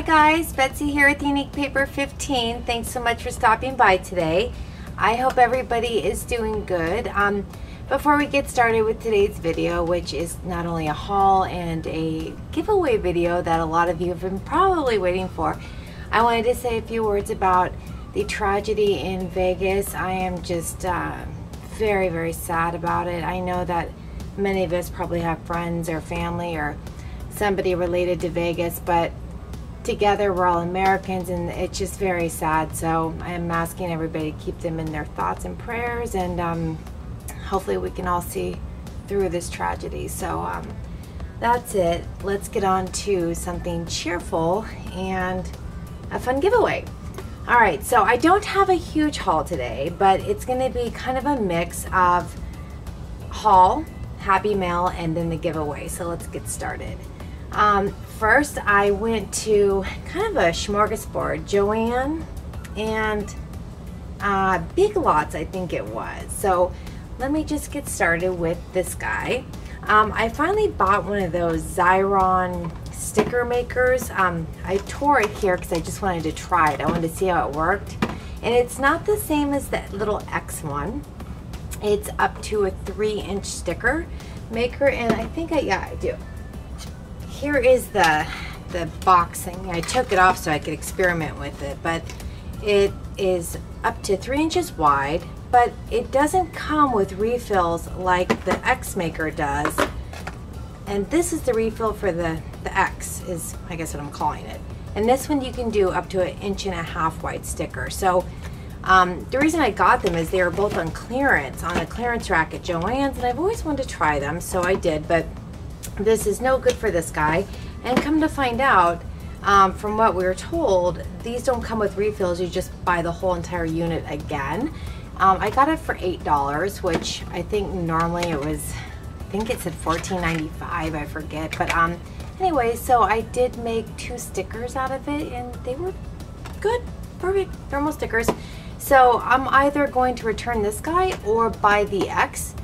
Hi guys, Betsy here at Unique Paper 15. Thanks so much for stopping by today. I hope everybody is doing good. Um, before we get started with today's video, which is not only a haul and a giveaway video that a lot of you have been probably waiting for, I wanted to say a few words about the tragedy in Vegas. I am just uh, very, very sad about it. I know that many of us probably have friends or family or somebody related to Vegas, but together we're all Americans and it's just very sad. So I am asking everybody to keep them in their thoughts and prayers and um, hopefully we can all see through this tragedy. So um, that's it. Let's get on to something cheerful and a fun giveaway. All right, so I don't have a huge haul today, but it's gonna be kind of a mix of haul, happy mail, and then the giveaway. So let's get started. Um, first, I went to kind of a smorgasbord, Joann and uh, Big Lots, I think it was. So let me just get started with this guy. Um, I finally bought one of those Xyron sticker makers. Um, I tore it here because I just wanted to try it. I wanted to see how it worked. And it's not the same as that little X one. It's up to a three inch sticker maker and I think I, yeah, I do here is the the boxing. I took it off so I could experiment with it, but it is up to three inches wide, but it doesn't come with refills like the X Maker does. And this is the refill for the, the X, is I guess what I'm calling it. And this one you can do up to an inch and a half wide sticker. So um, the reason I got them is they were both on clearance, on a clearance rack at Joann's, and I've always wanted to try them, so I did, but this is no good for this guy. And come to find out, um, from what we were told, these don't come with refills. You just buy the whole entire unit again. Um, I got it for $8, which I think normally it was, I think it said $14.95, I forget. But um, anyway, so I did make two stickers out of it and they were good, perfect thermal stickers. So I'm either going to return this guy or buy the X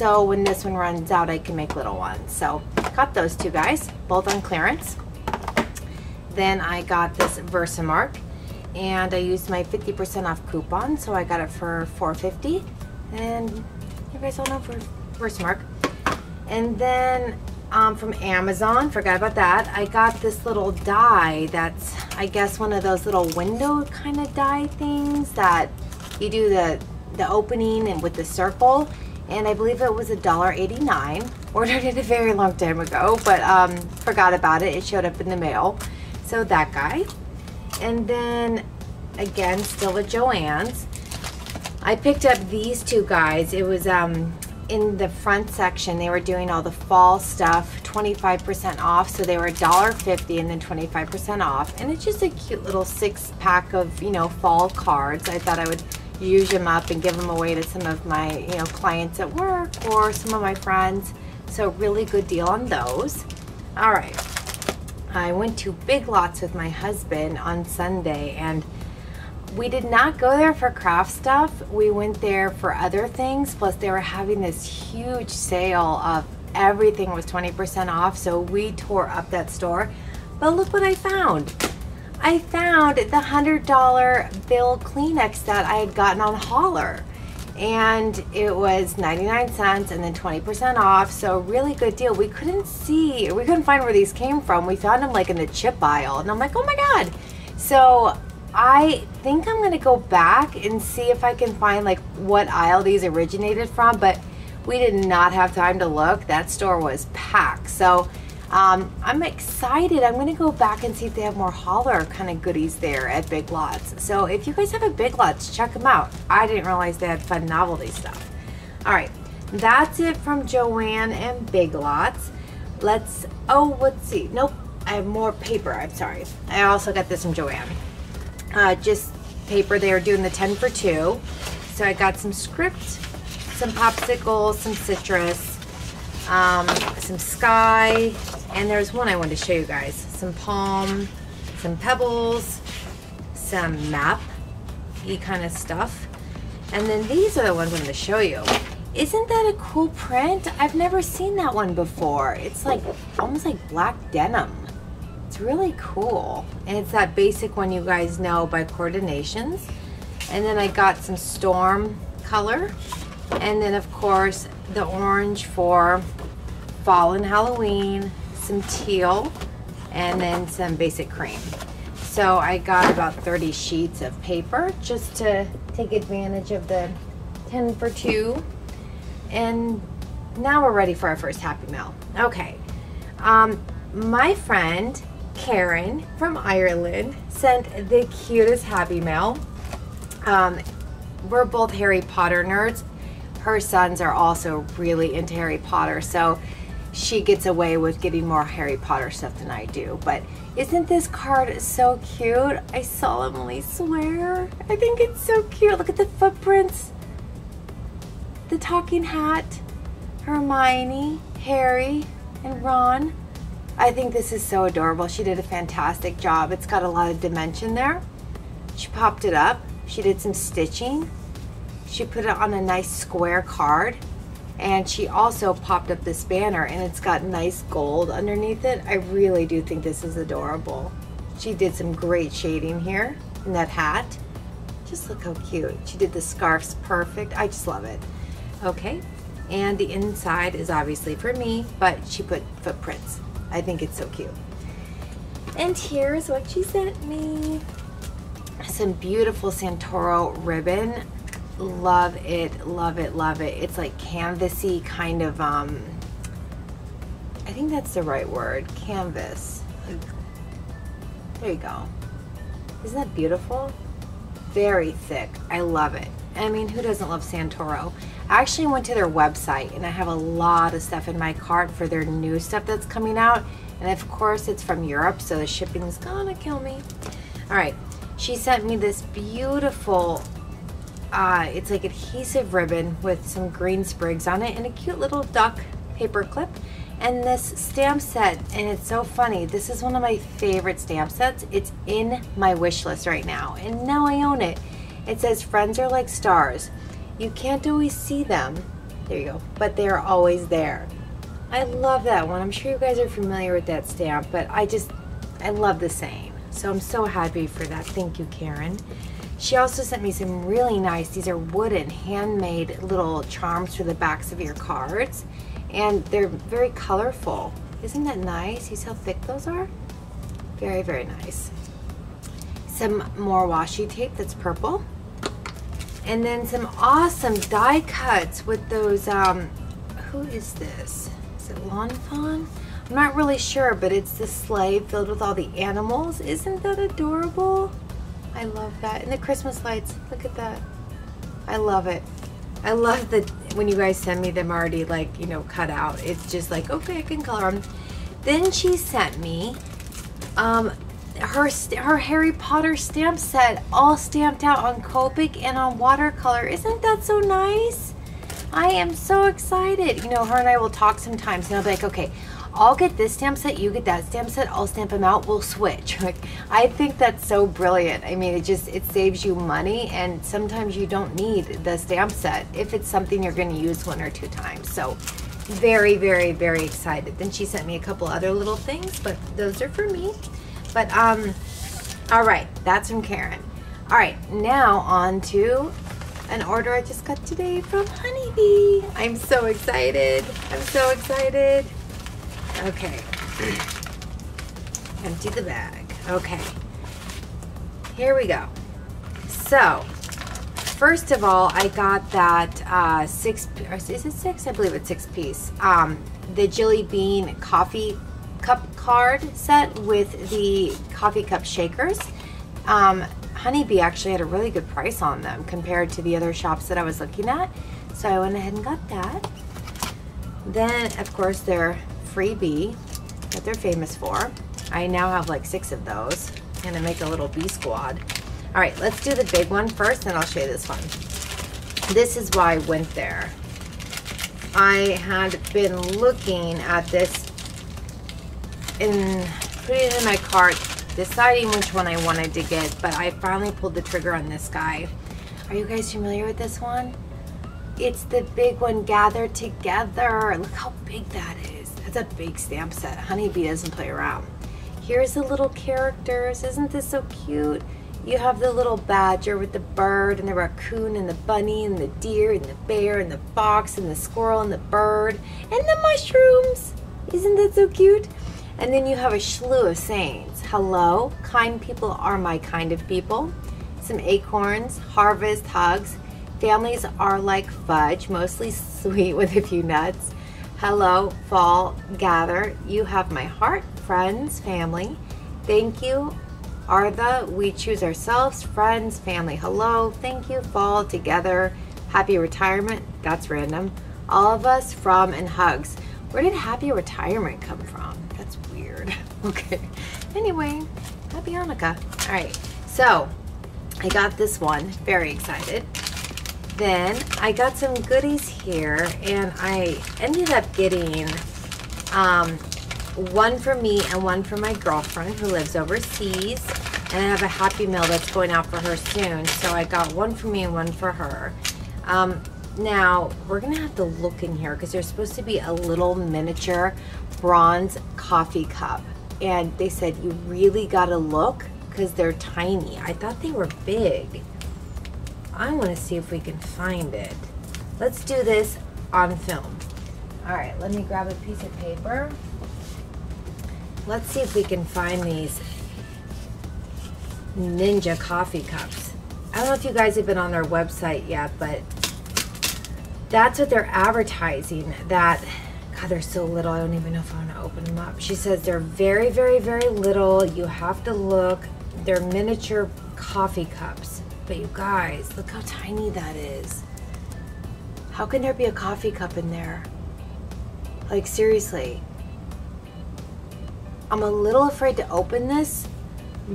so when this one runs out, I can make little ones. So got those two guys, both on clearance. Then I got this Versamark and I used my 50% off coupon. So I got it for 450 and you guys all know for Versamark. And then um, from Amazon, forgot about that. I got this little die that's, I guess, one of those little window kind of die things that you do the, the opening and with the circle and I believe it was $1.89. Ordered it a very long time ago, but um, forgot about it. It showed up in the mail. So that guy. And then, again, still at Joann's. I picked up these two guys. It was um, in the front section. They were doing all the fall stuff, 25% off. So they were $1.50 and then 25% off. And it's just a cute little six pack of, you know, fall cards. I thought I would use them up and give them away to some of my you know clients at work or some of my friends. So really good deal on those. All right. I went to Big Lots with my husband on Sunday and we did not go there for craft stuff. We went there for other things plus they were having this huge sale of everything was 20% off. So we tore up that store. But look what I found I found the $100 bill Kleenex that I had gotten on Hollar. And it was 99 cents and then 20% off. So really good deal. We couldn't see, we couldn't find where these came from. We found them like in the chip aisle. And I'm like, oh my God. So I think I'm to go back and see if I can find like what aisle these originated from. But we did not have time to look. That store was packed. So um, I'm excited. I'm to go back and see if they have more Hollar kind of goodies there at Big Lots. So if you guys have a Big Lots, check them out. I didn't realize they had fun novelty stuff. All right, that's it from Joann and Big Lots. Let's, oh, let's see. Nope, I have more paper. I'm sorry. I also got this from Joann. Uh, just paper. They are doing the 10 for 2. So I got some script, some popsicles, some citrus, um, some sky, and there's one I wanted to show you guys. Some palm, some pebbles, some map y kind of stuff. And then these are the ones I'm going to show you. Isn't that a cool print? I've never seen that one before. It's like almost like black denim. It's really cool. And it's that basic one you guys know by Core'dinations. And then I got some Storm color. And then of course the orange for fall and Halloween, some teal, and then some basic cream. So I got about 30 sheets of paper just to take advantage of the 10 for 2. And now we're ready for our first Happy Mail. Okay. Um, my friend Karen from Ireland sent the cutest Happy Mail. Um, we're both Harry Potter nerds. Her sons are also really into Harry Potter, so she gets away with getting more Harry Potter stuff than I do. But isn't this card so cute? I solemnly swear. I think it's so cute. Look at the footprints. The talking hat, Hermione, Harry, and Ron. I think this is so adorable. She did a fantastic job. It's got a lot of dimension there. She popped it up. She did some stitching. She put it on a nice square card and she also popped up this banner and it's got nice gold underneath it. I really do think this is adorable. She did some great shading here in that hat. Just look how cute. She did the scarves perfect. I just love it. Okay, and the inside is obviously for me, but she put footprints. I think it's so cute. And here's what she sent me. Some beautiful Santoro ribbon love it love it love it. It's like canvasy kind of um i think that's the right word canvas. There you go. Isn't that beautiful? Very thick. I love it. I mean who doesn't love santoro? I actually went to their website and i have a lot of stuff in my cart for their new stuff that's coming out. And of course it's from europe so the shipping's gonna kill me. All right. She sent me this beautiful uh, it's like adhesive ribbon with some green sprigs on it and a cute little duck paper clip and this stamp set. And it's so funny. This is one of my favorite stamp sets. It's in my wish list right now. And now I own it. It says friends are like stars. You can't always see them. There you go. But they're always there. I love that one. I'm sure you guys are familiar with that stamp but I just I love the saying so I'm so happy for that. Thank you Karen she also sent me some really nice, these are wooden, handmade little charms for the backs of your cards. And they're very colorful. Isn't that nice? You see how thick those are? Very, very nice. Some more washi tape that's purple. And then some awesome die cuts with those, um, who is this? Is it Lawn Fawn? I'm not really sure, but it's the sleigh filled with all the animals. Isn't that adorable? I love that. And the Christmas lights, look at that. I love it. I love that when you guys send me them already like, you know, cut out. It's just like, okay, I can color them. Then she sent me um, her, her Harry Potter stamp set all stamped out on Copic and on watercolor. Isn't that so nice? I am so excited. You know, her and I will talk sometimes and I'll be like, okay, I'll get this stamp set, you get that stamp set, I'll stamp them out, we'll switch. Like, I think that's so brilliant. I mean, it just, it saves you money and sometimes you don't need the stamp set if it's something you're gonna use one or two times. So very, very, very excited. Then she sent me a couple other little things, but those are for me. But, um, all right, that's from Karen. All right, now on to an order I just got today from Honeybee. I'm so excited. I'm so excited. Okay. Empty the bag. Okay. Here we go. So, first of all, I got that uh, six, is it six? I believe it's six piece. Um, the Jilly Bean coffee cup card set with the coffee cup shakers. Um, Honeybee actually had a really good price on them compared to the other shops that I was looking at. So I went ahead and got that. Then, of course, their freebie that they're famous for. I now have like six of those. I'm gonna make a little bee squad. All right, let's do the big one first, and I'll show you this one. This is why I went there. I had been looking at this and putting it in my cart, deciding which one I wanted to get, but I finally pulled the trigger on this guy. Are you guys familiar with this one? It's the big one gathered together. Look how big that is. That's a big stamp set. Honeybee doesn't play around. Here's the little characters. Isn't this so cute? You have the little badger with the bird and the raccoon and the bunny and the deer and the bear and the fox and the squirrel and the bird and the mushrooms. Isn't that so cute? And then you have a slew of sayings. Hello, kind people are my kind of people. Some acorns, harvest, hugs. Families are like fudge, mostly sweet with a few nuts. Hello, fall, gather. You have my heart, friends, family. Thank you, are the we choose ourselves, friends, family. Hello, thank you, fall, together. Happy retirement. That's random. All of us from and hugs. Where did happy retirement come from? That's weird. okay. Anyway, happy Hanukkah. All right. So I got this one. Very excited. Then I got some goodies here, and I ended up getting um, one for me and one for my girlfriend who lives overseas. And I have a Happy Meal that's going out for her soon. So I got one for me and one for her. Um, now, we're to have to look in here because there's supposed to be a little miniature bronze coffee cup. And they said you really got to look because they're tiny. I thought they were big. I want to see if we can find it. Let's do this on film. All right, let me grab a piece of paper. Let's see if we can find these Ninja coffee cups. I don't know if you guys have been on their website yet, but that's what they're advertising. That, God, they're so little. I don't even know if I want to open them up. She says they're very, very, very little. You have to look. They're miniature coffee cups. But you guys, look how tiny that is. How can there be a coffee cup in there? Like, seriously. I'm a little afraid to open this,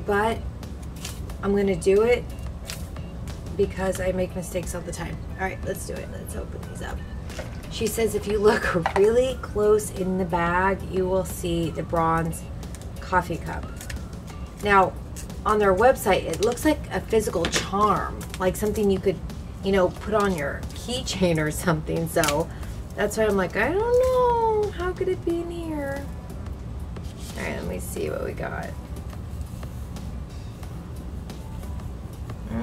but I'm to do it because I make mistakes all the time. All right, let's do it. Let's open these up. She says if you look really close in the bag, you will see the bronze coffee cup. Now, on their website, it looks like a physical charm, like something you could, you know, put on your keychain or something. So that's why I'm like, I don't know. How could it be in here? All right, let me see what we got.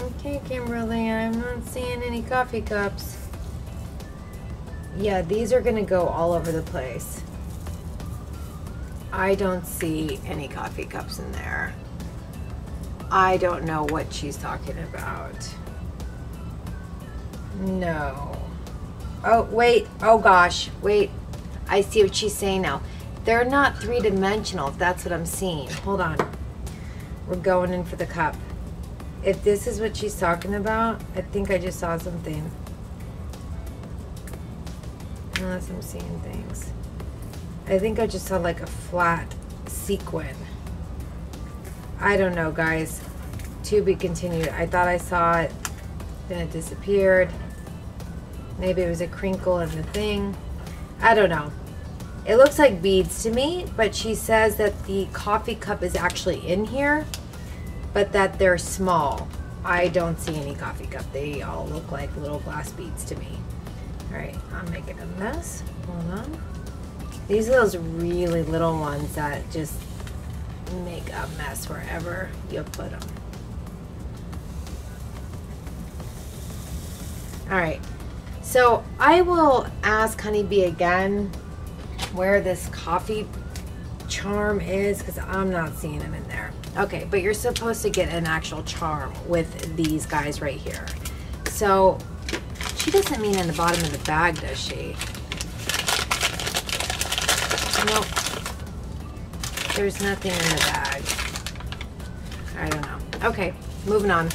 Okay, Kimberly, I'm not seeing any coffee cups. Yeah, these are gonna go all over the place. I don't see any coffee cups in there. I don't know what she's talking about. No. Oh, wait. Oh, gosh. Wait. I see what she's saying now. They're not three-dimensional, if that's what I'm seeing. Hold on. We're going in for the cup. If this is what she's talking about, I think I just saw something. Unless I'm seeing things. I think I just saw like a flat sequin. I don't know, guys. To be continued. I thought I saw it, then it disappeared. Maybe it was a crinkle in the thing. I don't know. It looks like beads to me, but she says that the coffee cup is actually in here, but that they're small. I don't see any coffee cup. They all look like little glass beads to me. All right, I'm making a mess. Hold on. These are those really little ones that just make a mess wherever you put them. All right, so I will ask Honeybee again where this coffee charm is because I'm not seeing them in there. Okay, but you're supposed to get an actual charm with these guys right here. So she doesn't mean in the bottom of the bag, does she? Nope. There's nothing in the bag. I don't know. Okay, moving on.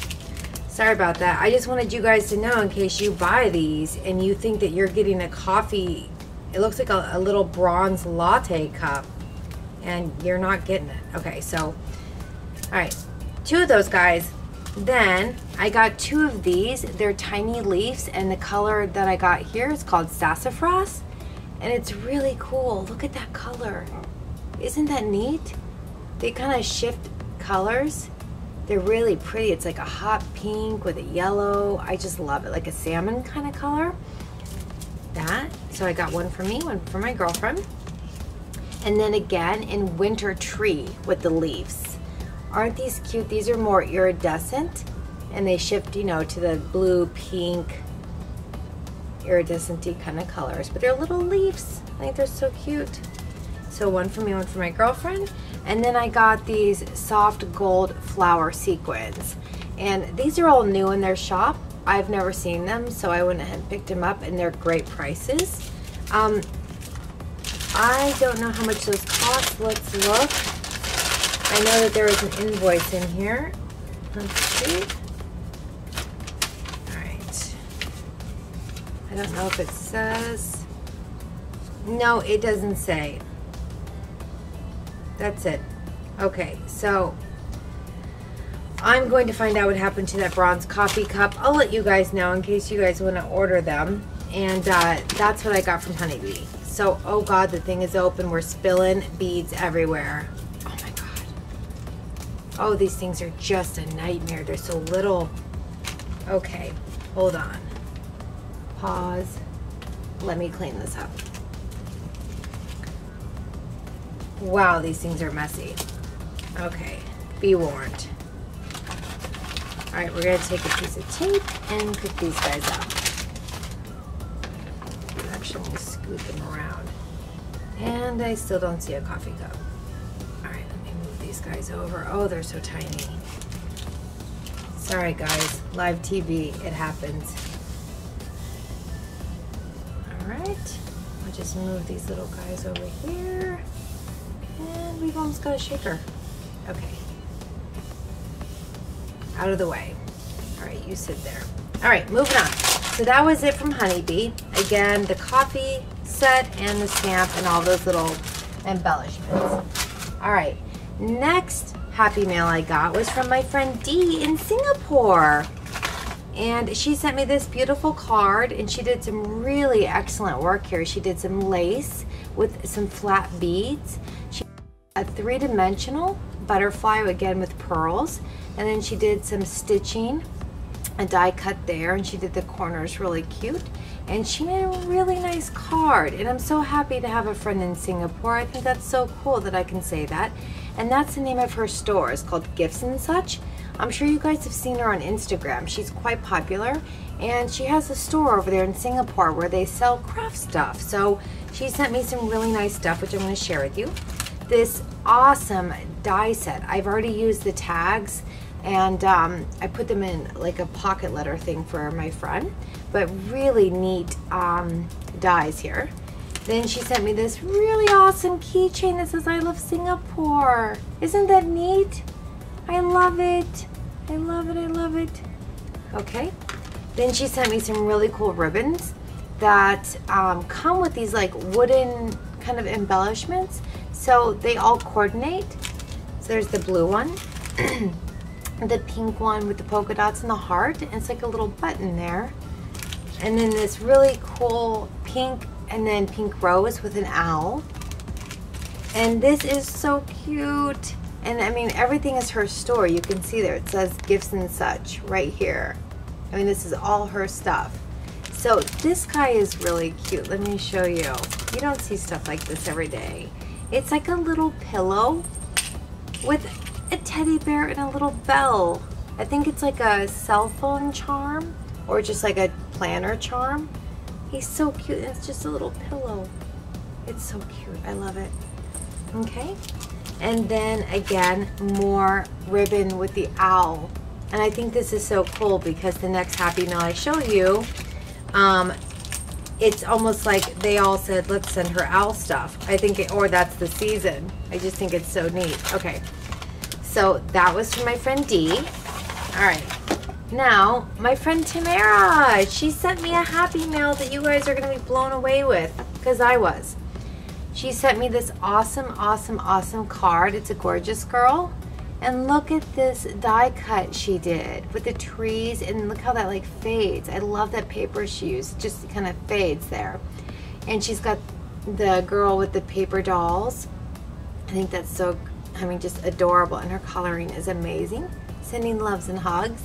Sorry about that. I just wanted you guys to know in case you buy these and you think that you're getting a coffee. It looks like a, a little bronze latte cup and you're not getting it. Okay, so, all right, two of those guys. Then I got two of these. They're tiny leaves and the color that I got here is called sassafras and it's really cool. Look at that color. Isn't that neat? They kind of shift colors. They're really pretty. It's like a hot pink with a yellow. I just love it, like a salmon kind of color. That. So I got one for me, one for my girlfriend. And then again in winter tree with the leaves. Aren't these cute? These are more iridescent and they shift, you know, to the blue, pink, iridescent kind of colors. But they're little leaves. I think they're so cute. So one for me, one for my girlfriend. And then I got these soft gold flower sequins. And these are all new in their shop. I've never seen them, so I went ahead and picked them up, and they're great prices. Um, I don't know how much those cost. Let's look. I know that there is an invoice in here. Let's see. Alright. I don't know if it says. No, it doesn't say. That's it. Okay, so I'm going to find out what happened to that bronze coffee cup. I'll let you guys know in case you guys want to order them. And uh, that's what I got from Honeybee. So, oh God, the thing is open. We're spilling beads everywhere. Oh my God. Oh, these things are just a nightmare. They're so little. Okay, hold on. Pause. Let me clean this up. Wow, these things are messy. Okay, be warned. All right, we're gonna take a piece of tape and put these guys up. Actually, gonna scoot them around. And I still don't see a coffee cup. All right, let me move these guys over. Oh, they're so tiny. Sorry guys, live TV, it happens. All right, I'll just move these little guys over here. And we've almost got a shaker. Okay. Out of the way. All right, you sit there. All right, moving on. So that was it from Honeybee. Again, the coffee set and the stamp and all those little embellishments. All right, next happy mail I got was from my friend Dee in Singapore. And she sent me this beautiful card and she did some really excellent work here. She did some lace with some flat beads a three-dimensional butterfly again with pearls. And then she did some stitching a die cut there and she did the corners really cute. And she made a really nice card. And I'm so happy to have a friend in Singapore. I think that's so cool that I can say that. And that's the name of her store. It's called Gifts and Such. I'm sure you guys have seen her on Instagram. She's quite popular. And she has a store over there in Singapore where they sell craft stuff. So she sent me some really nice stuff which I'm going to share with you this awesome die set. I've already used the tags and um, I put them in like a pocket letter thing for my friend, but really neat um, dies here. Then she sent me this really awesome keychain that says I love Singapore. Isn't that neat? I love it. I love it, I love it. Okay. Then she sent me some really cool ribbons that um, come with these like wooden kind of embellishments. So they all coordinate. So there's the blue one, the pink one with the polka dots and the heart. And it's like a little button there. And then this really cool pink and then pink rose with an owl. And this is so cute. And I mean, everything is her store. You can see there, it says gifts and such right here. I mean, this is all her stuff. So this guy is really cute. Let me show you. You don't see stuff like this every day. It's like a little pillow with a teddy bear and a little bell. I think it's like a cell phone charm or just like a planner charm. He's so cute. It's just a little pillow. It's so cute. I love it. Okay. And then again, more ribbon with the owl. And I think this is so cool because the next Happy Meal I show you um, it's almost like they all said, let's send her owl stuff. I think, it, or that's the season. I just think it's so neat. Okay, so that was from my friend Dee. All right, now my friend Tamara, she sent me a happy mail that you guys are gonna be blown away with, because I was. She sent me this awesome, awesome, awesome card. It's a gorgeous girl. And look at this die cut she did with the trees and look how that like fades. I love that paper she used, just kind of fades there. And she's got the girl with the paper dolls. I think that's so, I mean, just adorable. And her coloring is amazing. Sending loves and hugs.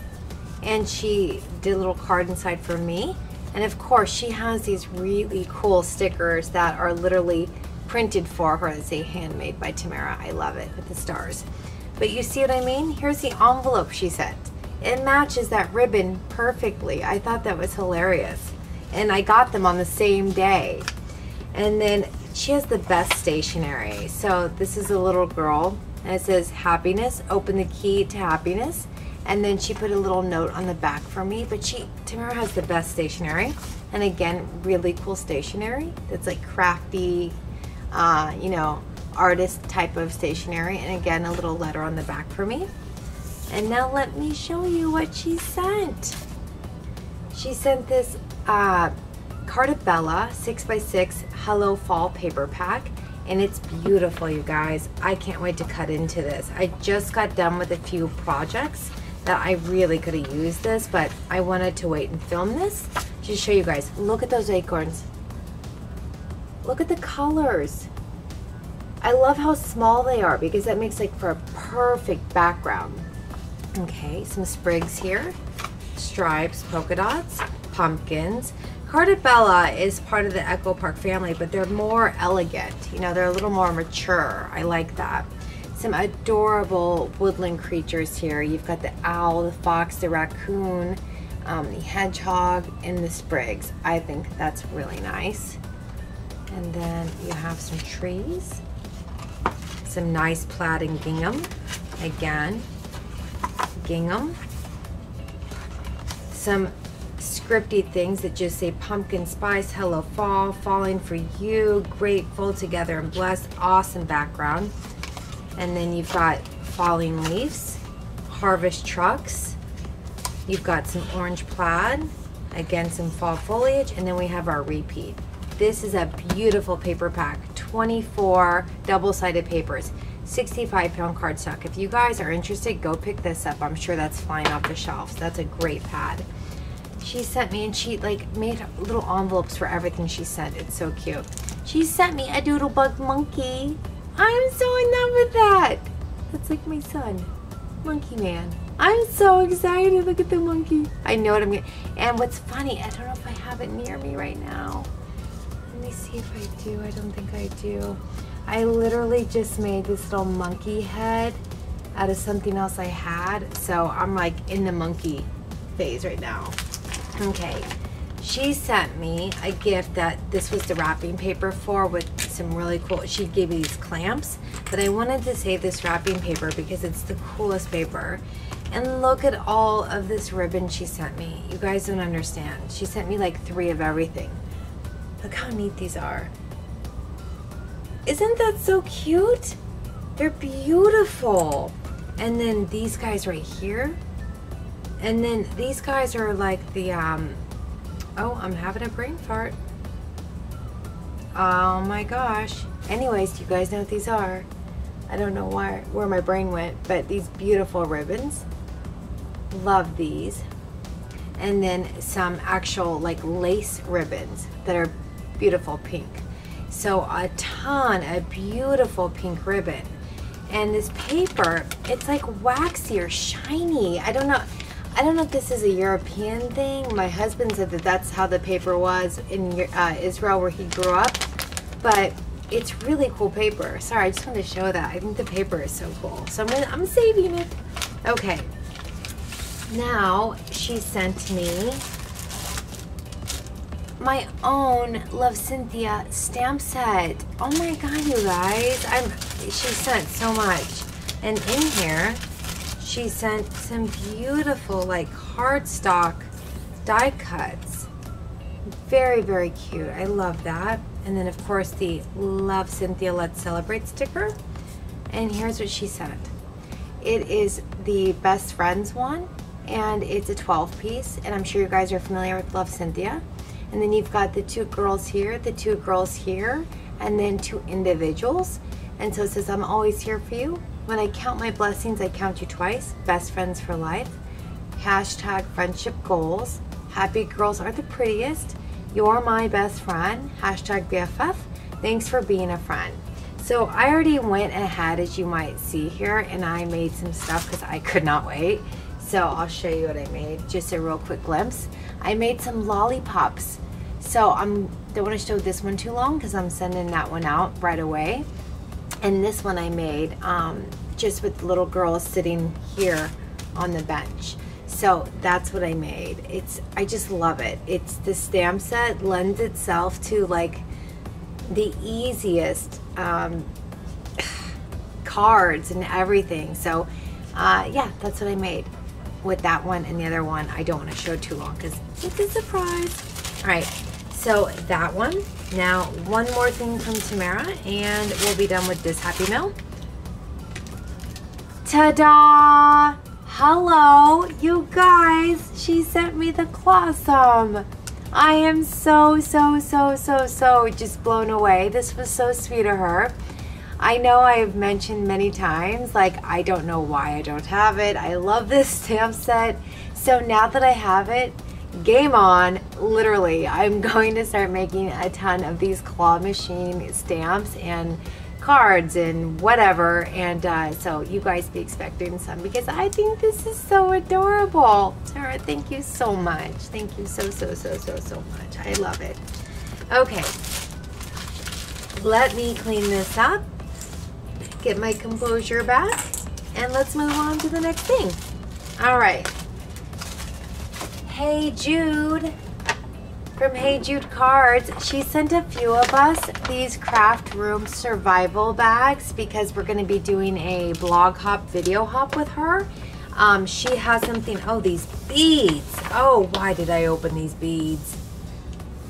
And she did a little card inside for me. And of course, she has these really cool stickers that are literally printed for her. They say handmade by Tamara. I love it with the stars. But you see what I mean? Here's the envelope she sent. It matches that ribbon perfectly. I thought that was hilarious. And I got them on the same day. And then she has the best stationery. So this is a little girl and it says happiness, open the key to happiness. And then she put a little note on the back for me. But she, Tamara has the best stationery. And again, really cool stationery that's like crafty, uh, you know, artist type of stationery. And again, a little letter on the back for me. And now let me show you what she sent. She sent this uh, Cartabella 6x6 Hello Fall paper pack and it's beautiful you guys. I can't wait to cut into this. I just got done with a few projects that I really could have used this but I wanted to wait and film this to show you guys. Look at those acorns. Look at the colors. I love how small they are because that makes like for a perfect background. Okay, some sprigs here, stripes, polka dots, pumpkins. Cartabella is part of the Echo Park family, but they're more elegant. You know, they're a little more mature. I like that. Some adorable woodland creatures here. You've got the owl, the fox, the raccoon, um, the hedgehog, and the sprigs. I think that's really nice. And then you have some trees, some nice plaid and gingham. Again, gingham. Some scripty things that just say pumpkin spice, hello fall, falling for you, grateful, together and blessed, awesome background. And then you've got falling leaves, harvest trucks. You've got some orange plaid, again some fall foliage, and then we have our repeat. This is a beautiful paper pack, 24 double-sided papers. 65 pound cardstock. If you guys are interested, go pick this up. I'm sure that's flying off the shelves. That's a great pad. She sent me, and she like made little envelopes for everything she sent. It's so cute. She sent me a doodlebug monkey. I'm so in love with that. That's like my son, Monkey Man. I'm so excited. Look at the monkey. I know what I'm getting. And what's funny, I don't know if I have it near me right now. Me see if I do. I don't think I do. I literally just made this little monkey head out of something else I had. So I'm like in the monkey phase right now. Okay. She sent me a gift that this was the wrapping paper for with some really cool, she gave me these clamps, but I wanted to save this wrapping paper because it's the coolest paper. And look at all of this ribbon she sent me. You guys don't understand. She sent me like three of everything. Look how neat these are. Isn't that so cute? They're beautiful. And then these guys right here. And then these guys are like the, um, oh, I'm having a brain fart. Oh my gosh. Anyways, do you guys know what these are. I don't know why, where my brain went, but these beautiful ribbons. Love these. And then some actual like lace ribbons that are beautiful pink. So a ton of beautiful pink ribbon. And this paper, it's like waxy or shiny. I don't know. I don't know if this is a European thing. My husband said that that's how the paper was in uh, Israel where he grew up. But it's really cool paper. Sorry, I just wanted to show that. I think the paper is so cool. So I'm, gonna, I'm saving it. Okay. Now, she sent me my own Love Cynthia stamp set. Oh my god, you guys. I'm she sent so much. And in here, she sent some beautiful like cardstock die cuts. Very, very cute. I love that. And then of course the Love Cynthia Let's Celebrate sticker. And here's what she sent. It is the best friends one and it's a 12 piece and I'm sure you guys are familiar with Love Cynthia and then you've got the two girls here, the two girls here, and then two individuals. And so it says, I'm always here for you. When I count my blessings, I count you twice. Best friends for life. Hashtag friendship goals. Happy girls are the prettiest. You're my best friend. Hashtag BFF. Thanks for being a friend. So I already went ahead, as you might see here, and I made some stuff because I could not wait. So I'll show you what I made, just a real quick glimpse. I made some lollipops. So I'm don't want to show this one too long because I'm sending that one out right away. And this one I made um, just with the little girls sitting here on the bench. So that's what I made. It's I just love it. It's the stamp set lends itself to like the easiest um, cards and everything. So uh, yeah, that's what I made with that one and the other one. I don't want to show too long because it's a surprise. All right, so that one. Now, one more thing from Tamara and we'll be done with this Happy Mail. Ta-da! Hello, you guys. She sent me the Clawsome. I am so, so, so, so, so just blown away. This was so sweet of her. I know I've mentioned many times, like, I don't know why I don't have it. I love this stamp set. So now that I have it, game on. Literally, I'm going to start making a ton of these claw machine stamps and cards and whatever. And uh, so you guys be expecting some because I think this is so adorable. Tara, thank you so much. Thank you so, so, so, so, so much. I love it. Okay. Let me clean this up get my composure back, and let's move on to the next thing. All right. Hey Jude from Hey Jude Cards. She sent a few of us these craft room survival bags because we're going to be doing a blog hop video hop with her. Um, she has something, oh, these beads. Oh, why did I open these beads?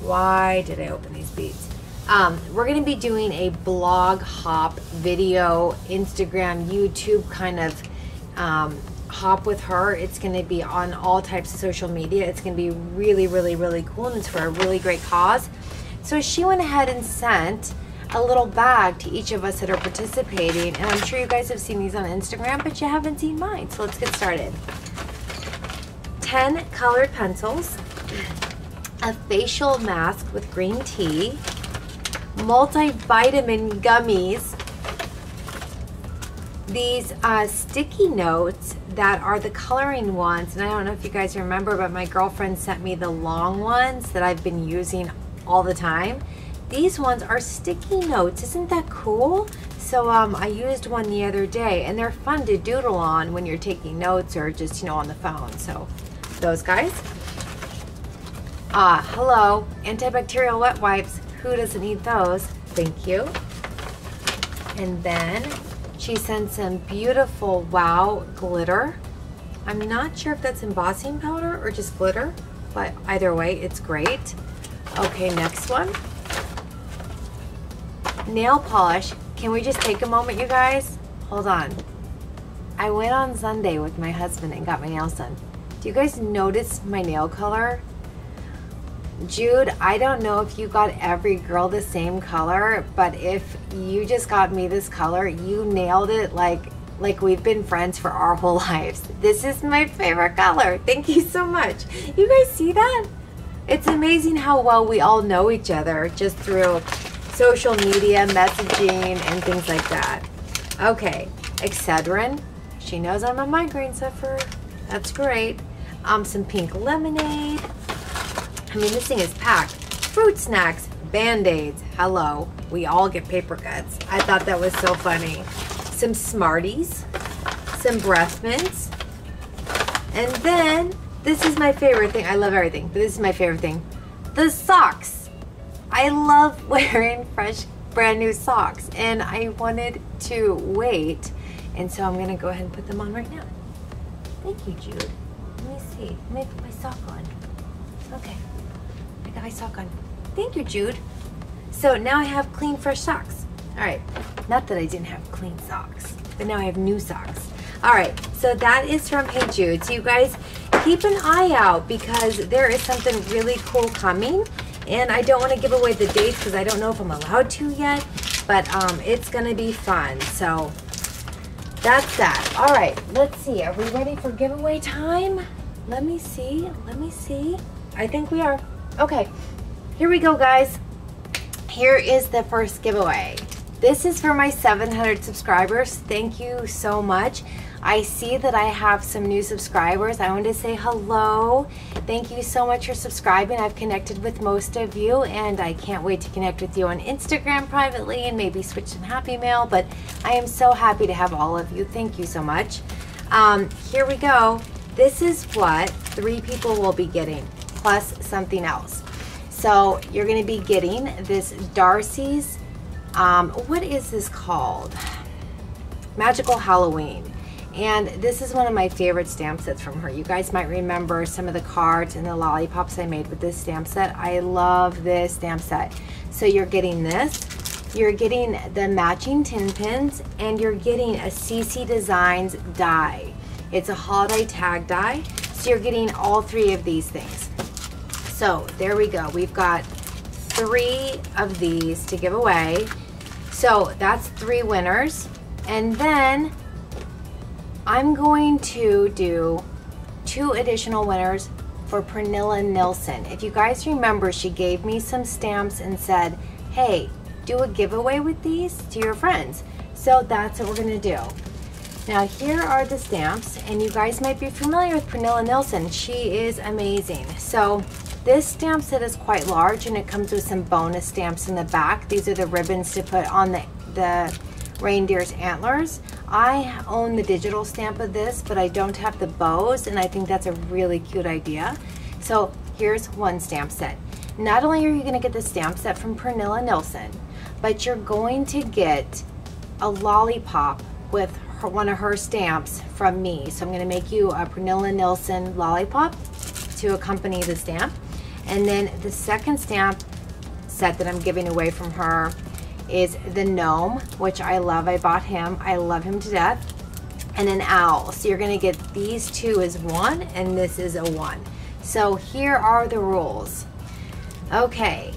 Why did I open these beads? Um, we're going to be doing a blog hop video, Instagram, YouTube kind of um, hop with her. It's going to be on all types of social media. It's going to be really, really, really cool, and it's for a really great cause. So she went ahead and sent a little bag to each of us that are participating, and I'm sure you guys have seen these on Instagram, but you haven't seen mine. So let's get started. 10 colored pencils, a facial mask with green tea, multivitamin gummies. These uh, sticky notes that are the coloring ones, and I don't know if you guys remember, but my girlfriend sent me the long ones that I've been using all the time. These ones are sticky notes. Isn't that cool? So um, I used one the other day, and they're fun to doodle on when you're taking notes or just, you know, on the phone. So those guys. Ah, hello, antibacterial wet wipes. Who doesn't need those? Thank you. And then she sent some beautiful wow glitter. I'm not sure if that's embossing powder or just glitter, but either way, it's great. Okay, next one. Nail polish. Can we just take a moment, you guys? Hold on. I went on Sunday with my husband and got my nails done. Do you guys notice my nail color? Jude, I don't know if you got every girl the same color, but if you just got me this color, you nailed it like like we've been friends for our whole lives. This is my favorite color. Thank you so much. You guys see that? It's amazing how well we all know each other just through social media, messaging, and things like that. Okay, Excedrin. She knows I'm a migraine sufferer. That's great. Um, some pink lemonade. I mean, this thing is packed. Fruit snacks, band-aids. Hello. We all get paper cuts. I thought that was so funny. Some Smarties, some breath mints, and then this is my favorite thing. I love everything, but this is my favorite thing. The socks. I love wearing fresh, brand new socks, and I wanted to wait, and so I'm gonna go ahead and put them on right now. Thank you, Jude. Let me see. Let me put my sock on. Okay my sock on. Thank you, Jude. So now I have clean, fresh socks. All right, not that I didn't have clean socks, but now I have new socks. All right, so that is from Hey Jude. So you guys keep an eye out because there is something really cool coming. And I don't want to give away the dates because I don't know if I'm allowed to yet, but um, it's going to be fun. So that's that. All right, let's see. Are we ready for giveaway time? Let me see. Let me see. I think we are. Okay, here we go, guys. Here is the first giveaway. This is for my 700 subscribers. Thank you so much. I see that I have some new subscribers. I want to say hello. Thank you so much for subscribing. I've connected with most of you and I can't wait to connect with you on Instagram privately and maybe switch some Happy Mail. But I am so happy to have all of you. Thank you so much. Um, here we go. This is what three people will be getting plus something else. So you're going to be getting this Darcie's, um, what is this called? Magical Halloween. And this is one of my favorite stamp sets from her. You guys might remember some of the cards and the lollipops I made with this stamp set. I love this stamp set. So you're getting this, you're getting the matching tin pins, and you're getting a CC Designs die. It's a holiday tag die. So you're getting all three of these things. So there we go. We've got three of these to give away. So that's three winners. And then I'm going to do two additional winners for Pernilla Nilsson. If you guys remember, she gave me some stamps and said, hey, do a giveaway with these to your friends. So that's what we're gonna do. Now here are the stamps and you guys might be familiar with Pernilla Nilsson. She is amazing. So this stamp set is quite large and it comes with some bonus stamps in the back. These are the ribbons to put on the, the reindeer's antlers. I own the digital stamp of this, but I don't have the bows, and I think that's a really cute idea. So here's one stamp set. Not only are you gonna get the stamp set from Pernilla Nilsson, but you're going to get a lollipop with her, one of her stamps from me. So I'm gonna make you a Pernilla Nilsson lollipop to accompany the stamp. And then the second stamp set that I'm giving away from her is the gnome, which I love. I bought him. I love him to death. And an owl. So you're to get these two as one, and this is a one. So here are the rules. Okay,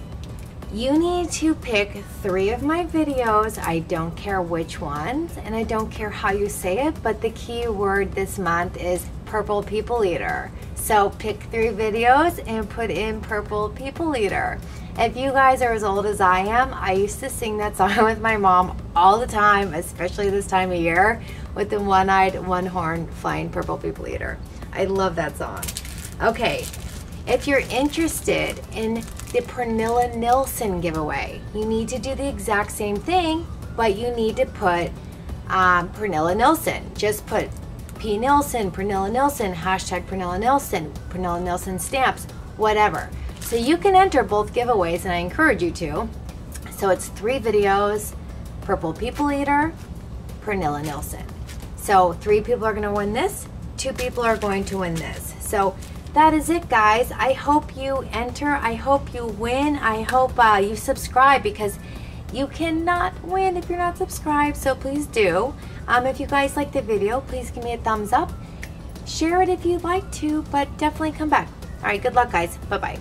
you need to pick three of my videos. I don't care which ones, and I don't care how you say it, but the key word this month is Purple People Eater. So pick three videos and put in Purple People Eater. If you guys are as old as I am, I used to sing that song with my mom all the time, especially this time of year, with the one-eyed, one-horned, flying purple people eater. I love that song. Okay, if you're interested in the Pernilla Nilsson giveaway, you need to do the exact same thing, but you need to put um, Pernilla Nilsson. Just put P. Nilsson, Pernilla Nilsson, hashtag Pernilla Nilsson, Pernilla Nilsson stamps, whatever. So you can enter both giveaways and I encourage you to. So it's three videos, Purple People Eater, Pernilla Nilsson. So three people are gonna win this, two people are going to win this. So that is it guys. I hope you enter, I hope you win, I hope uh, you subscribe because you cannot win if you're not subscribed, so please do. Um, if you guys like the video, please give me a thumbs up. Share it if you'd like to, but definitely come back. All right, good luck guys. Bye-bye.